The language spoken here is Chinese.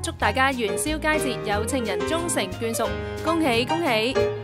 祝大家元宵佳节有情人终成眷属，恭喜恭喜！